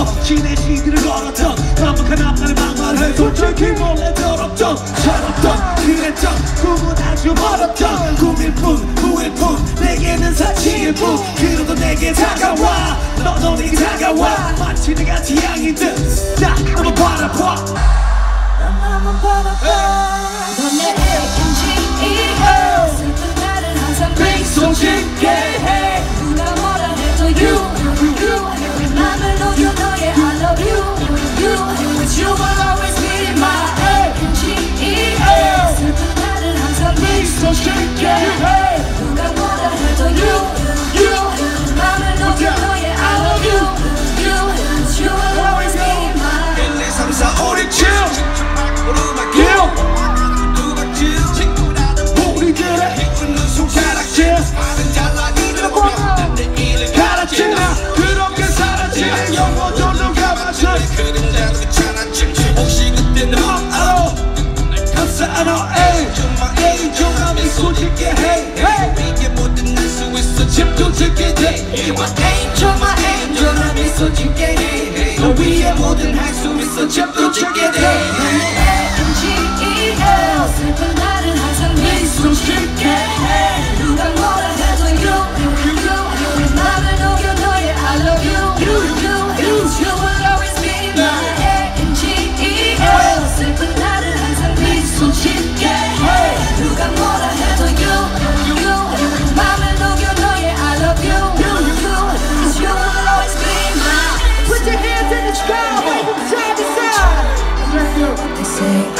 멈춰 시내 시들을 걸었던 반복한 앞날을 막말해 솔직히 몰래 더럽던 살았던 그랬던 꿈은 아주 멀었던 꿈일 뿐 후일 뿐 내게는 사치일 뿐. 그러던 내게 다가와 너도 내게 다가와. 마치 내가 지향인듯 It was danger my angel 난 미소 짓게 너 위에 모든 할수 있어 잡도 짓게 돼. 그 M.G.E.L 그 슬픈 날은 항상 네손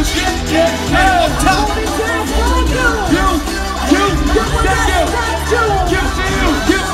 push. You, you, that's you. Give you, you.